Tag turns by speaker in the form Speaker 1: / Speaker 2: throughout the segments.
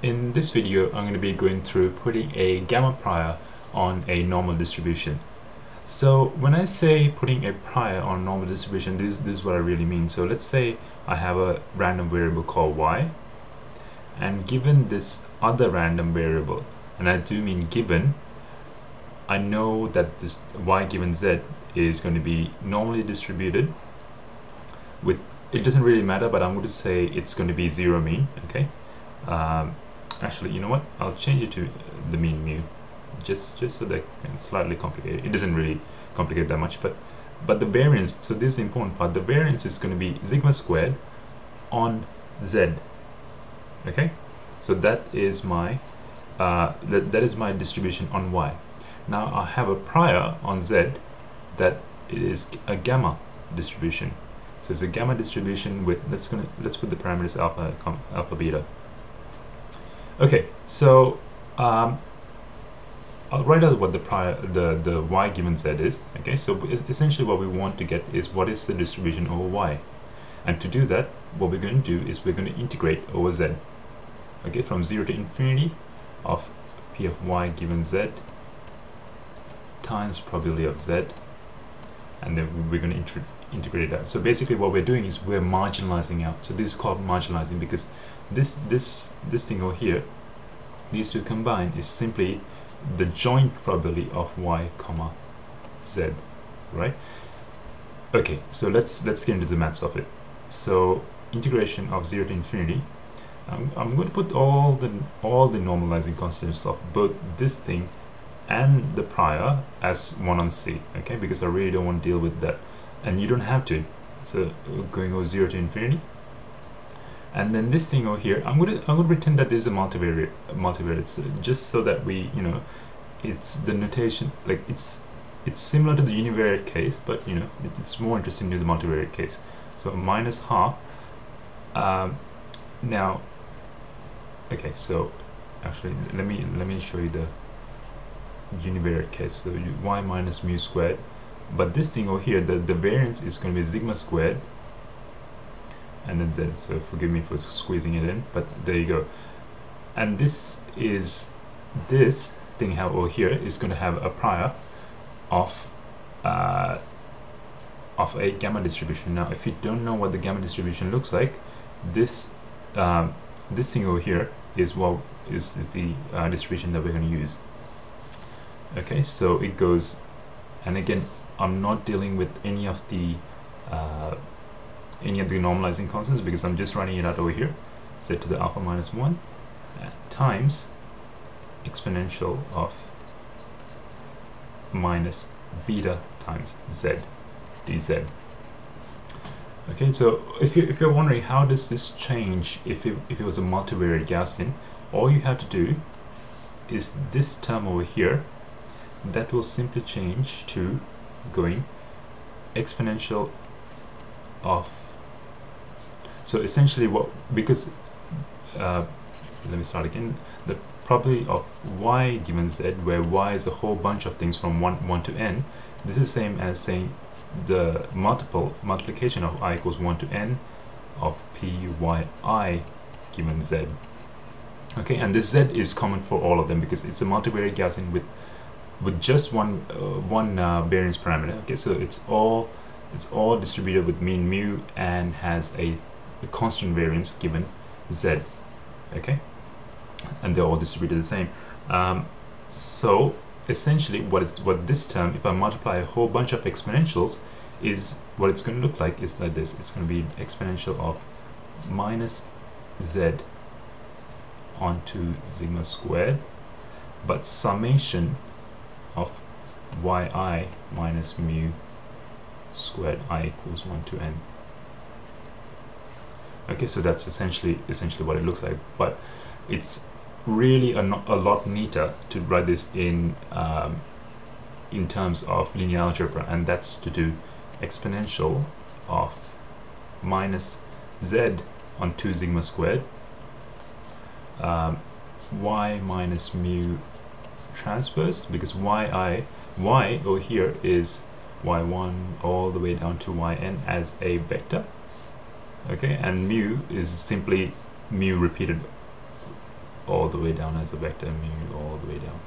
Speaker 1: In this video I'm going to be going through putting a gamma prior on a normal distribution. So when I say putting a prior on normal distribution this, this is what I really mean. So let's say I have a random variable called y and given this other random variable and I do mean given I know that this y given z is going to be normally distributed with it doesn't really matter but I'm going to say it's going to be zero mean okay um, actually you know what? I'll change it to the mean mu just just so that it's slightly complicated it. Doesn't really complicate that much but but the variance so this is the important part. The variance is going to be sigma squared on z okay? So that is my uh, that, that is my distribution on y. Now I have a prior on z that it is a gamma distribution. So it's a gamma distribution with let's gonna let's put the parameters alpha alpha beta Okay, so um, I'll write out what the prior the the y given z is. Okay, so essentially what we want to get is what is the distribution over y, and to do that, what we're going to do is we're going to integrate over z. Okay, from zero to infinity of p of y given z times probability of z, and then we're going to integrate that. So basically, what we're doing is we're marginalizing out. So this is called marginalizing because this this this thing over here these two combined is simply the joint probability of y comma z right? Okay so let's let's get into the maths of it. So integration of 0 to infinity I'm, I'm going to put all the all the normalizing constants of both this thing and the prior as 1 on c okay? Because I really don't want to deal with that. And you don't have to. So going over 0 to infinity and then this thing over here I'm gonna I'm gonna pretend that there's a multivariate multivariate so just so that we you know it's the notation like it's it's similar to the univariate case but you know it, it's more interesting to the multivariate case. So minus half um, now okay so actually let me let me show you the univariate case. So y minus mu squared but this thing over here the the variance is going to be sigma squared and then z so forgive me for squeezing it in but there you go. And this is this thing over here is going to have a prior of uh, of a gamma distribution. Now if you don't know what the gamma distribution looks like this um, this thing over here is what is, is the uh, distribution that we're going to use. Okay so it goes and again I'm not dealing with any of the uh, any of the normalizing constants because I'm just writing it out over here set to the alpha minus 1 uh, times exponential of minus beta times z dz. Okay so if, you, if you're wondering how does this change if it, if it was a multivariate Gaussian all you have to do is this term over here that will simply change to going exponential of so essentially what, because, uh, let me start again, the probability of y given z, where y is a whole bunch of things from 1, 1 to n, this is the same as saying the multiple multiplication of i equals 1 to n of p y i given z. Okay, and this z is common for all of them because it's a multivariate Gaussian with with just one uh, one uh, variance parameter. Okay, so it's all it's all distributed with mean mu and has a the constant variance given z okay? And they're all distributed the same. Um, so essentially what what this term if I multiply a whole bunch of exponentials is what it's going to look like is like this. It's going to be exponential of minus z onto sigma squared but summation of yi minus mu squared i equals 1 to n okay so that's essentially essentially what it looks like but it's really a, a lot neater to write this in um, in terms of linear algebra and that's to do exponential of minus z on 2 sigma squared um, y minus mu transpose because yi y over here is y1 all the way down to yn as a vector okay and mu is simply mu repeated all the way down as a vector mu all the way down.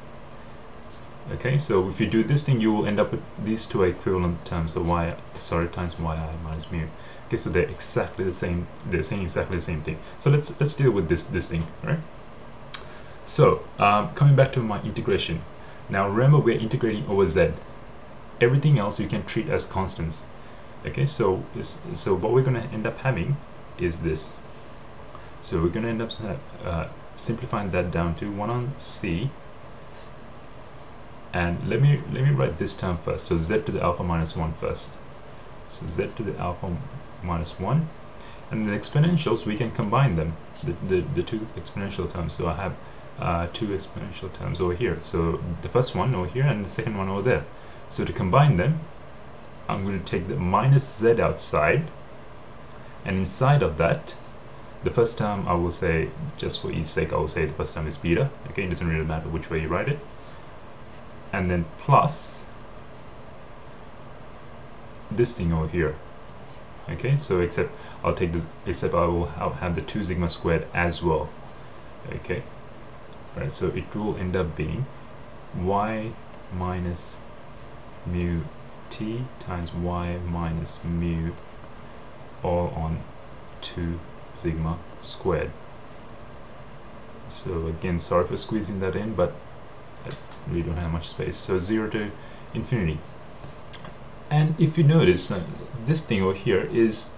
Speaker 1: Okay so if you do this thing you will end up with these two equivalent terms of y sorry times yi minus mu. Okay so they're exactly the same they're saying exactly the same thing. So let's let's deal with this this thing right? So um, coming back to my integration. Now remember we're integrating over z. Everything else you can treat as constants okay so so what we're going to end up having is this. So we're going to end up uh, simplifying that down to 1 on c. And let me let me write this term first. So z to the alpha minus 1 first. So z to the alpha minus 1 and the exponentials we can combine them the, the, the two exponential terms. So I have uh, two exponential terms over here. So the first one over here and the second one over there. So to combine them I'm going to take the minus z outside. And inside of that the first term I will say just for ease sake I will say the first term is beta. Okay it doesn't really matter which way you write it. And then plus this thing over here. Okay so except I'll take this except I will have, have the 2 sigma squared as well. Okay. Right so it will end up being y minus mu t times y minus mu all on 2 sigma squared. So again sorry for squeezing that in but we don't have much space. So 0 to infinity. And if you notice uh, this thing over here is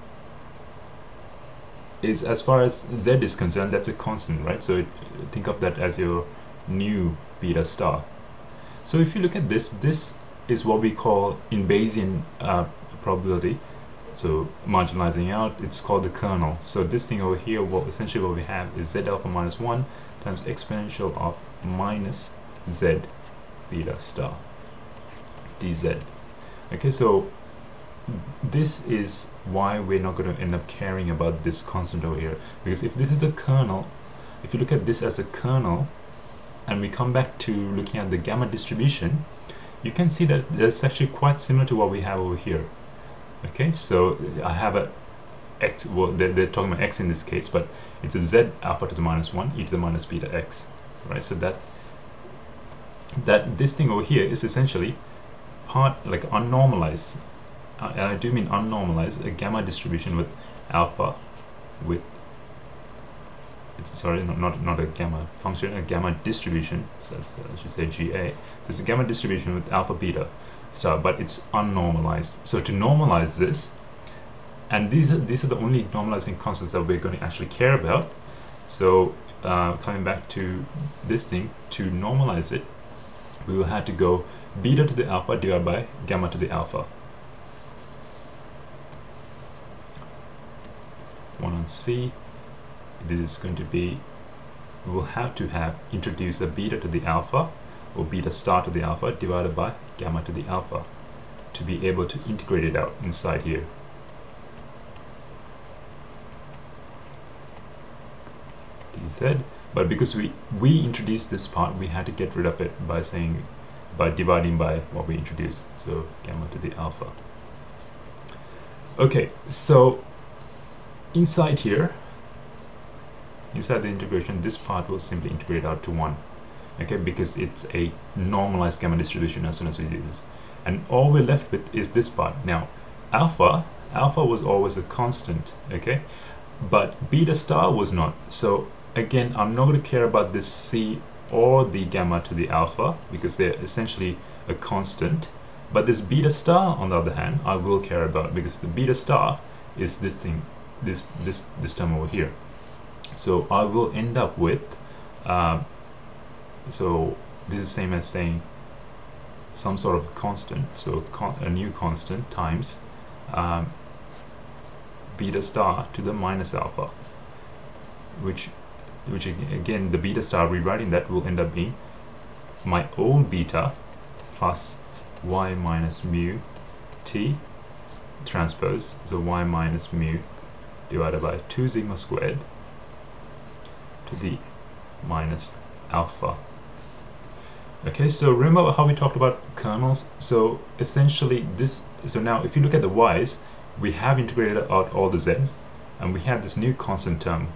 Speaker 1: is as far as z is concerned that's a constant right? So it, think of that as your new beta star. So if you look at this this is what we call in Bayesian uh, probability. So marginalizing out it's called the kernel. So this thing over here what essentially what we have is z alpha minus 1 times exponential of minus z beta star dz. Okay so this is why we're not going to end up caring about this constant over here. Because if this is a kernel if you look at this as a kernel and we come back to looking at the gamma distribution you can see that that's actually quite similar to what we have over here. Okay so I have a x well they're, they're, talking about x in this case but it's a z alpha to the minus 1 e to the minus beta x right? So that that this thing over here is essentially part like unnormalized and I do mean unnormalized a gamma distribution with alpha with it's sorry not, not, not a gamma function a gamma distribution so I should say GA so it's a gamma distribution with alpha beta. Star but it's unnormalized. So to normalize this and these are these are the only normalizing constants that we're going to actually care about. So uh, coming back to this thing to normalize it we will have to go beta to the alpha divided by gamma to the alpha. 1 on C this is going to be we will have to have introduce a beta to the alpha or beta star to the alpha divided by gamma to the alpha to be able to integrate it out inside here. Dz but because we we introduced this part we had to get rid of it by saying by dividing by what we introduced so gamma to the alpha. Okay so inside here inside the integration this part will simply integrate out to 1 okay because it's a normalized gamma distribution as soon as we do this. And all we're left with is this part. Now alpha alpha was always a constant okay but beta star was not. So again I'm not going to care about this C or the gamma to the alpha because they're essentially a constant but this beta star on the other hand I will care about because the beta star is this thing this this this term over here so I will end up with uh, so this is same as saying some sort of constant. So con a new constant times um, beta star to the minus alpha which which again the beta star rewriting that will end up being my old beta plus y minus mu t transpose. So y minus mu divided by 2 sigma squared to the minus alpha. Okay so remember how we talked about kernels? So essentially this so now if you look at the y's we have integrated out all the z's and we have this new constant term.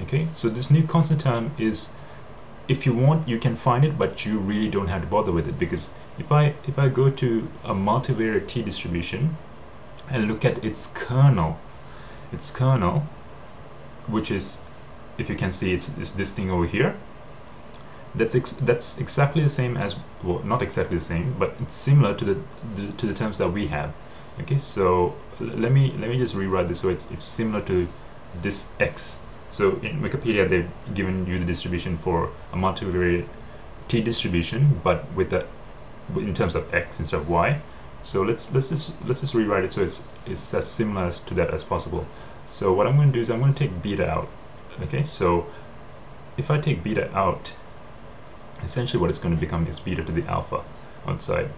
Speaker 1: Okay so this new constant term is if you want you can find it but you really don't have to bother with it because if I if I go to a multivariate t distribution and look at its kernel its kernel which is if you can see it's, it's this thing over here. That's ex that's exactly the same as well not exactly the same but it's similar to the, the to the terms that we have. Okay so let me let me just rewrite this so it's it's similar to this x. So in Wikipedia they've given you the distribution for a multivariate t distribution but with the in terms of x instead of y. So let's let's just let's just rewrite it so it's it's as similar to that as possible. So what I'm going to do is I'm going to take beta out okay so if I take beta out essentially what it's going to become is beta to the alpha outside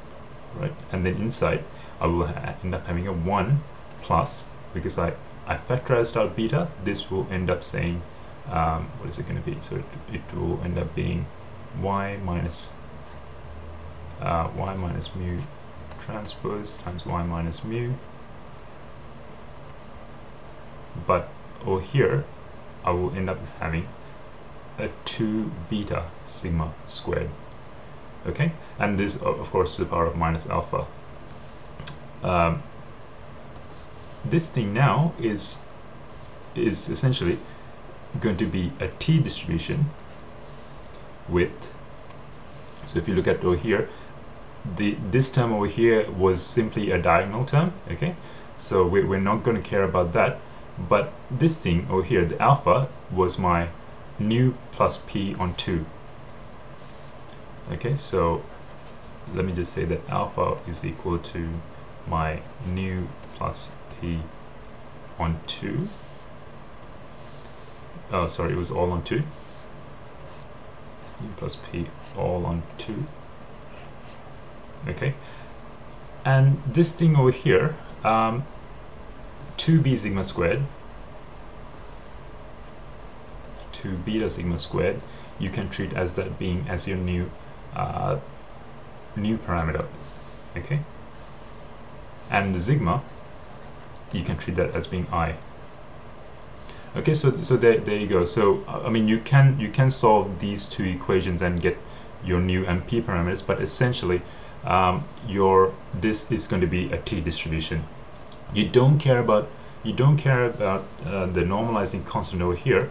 Speaker 1: right? And then inside I will end up having a 1 plus because I, I factorized out beta this will end up saying um, what is it going to be? So it, it will end up being y minus uh, y minus mu transpose times y minus mu. But over here I will end up having a 2 beta sigma squared. Okay? And this of course to the power of minus alpha. Um, this thing now is is essentially going to be a t distribution with so if you look at over here the this term over here was simply a diagonal term okay? So we, we're not going to care about that but this thing over here the alpha was my nu plus p on 2 okay so let me just say that alpha is equal to my nu plus p on 2 oh sorry it was all on 2 nu plus p all on 2 okay. And this thing over here um, 2b sigma squared. 2 beta sigma squared you can treat as that being as your new uh, new parameter okay? And the sigma you can treat that as being i. Okay so so there, there you go. So uh, I mean you can you can solve these two equations and get your new MP parameters but essentially um, your this is going to be a t distribution you don't care about you don't care about uh, the normalizing constant over here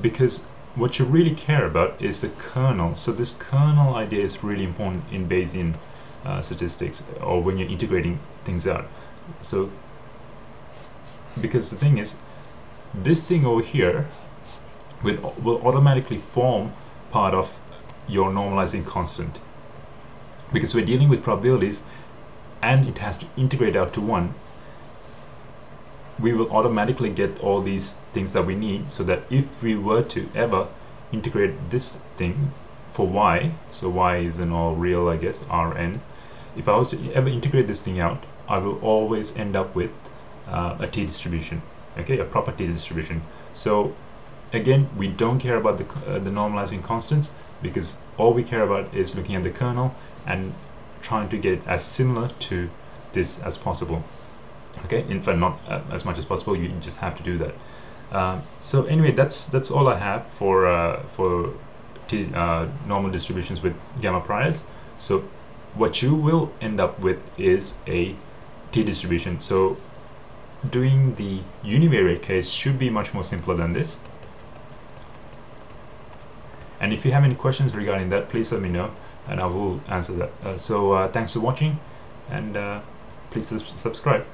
Speaker 1: because what you really care about is the kernel. So this kernel idea is really important in Bayesian uh, statistics or when you're integrating things out. So because the thing is, this thing over here will, will automatically form part of your normalizing constant because we're dealing with probabilities and it has to integrate out to 1 we will automatically get all these things that we need so that if we were to ever integrate this thing for y, so y is in all real I guess, rn, if I was to ever integrate this thing out, I will always end up with uh, a t distribution, okay, a proper t distribution. So again, we don't care about the, uh, the normalizing constants because all we care about is looking at the kernel and trying to get as similar to this as possible okay in fact not uh, as much as possible. You just have to do that. Um, so anyway that's that's all I have for uh, for t uh, normal distributions with gamma priors. So what you will end up with is a t distribution so doing the univariate case should be much more simpler than this. And if you have any questions regarding that please let me know and I will answer that. Uh, so uh, thanks for watching and please subscribe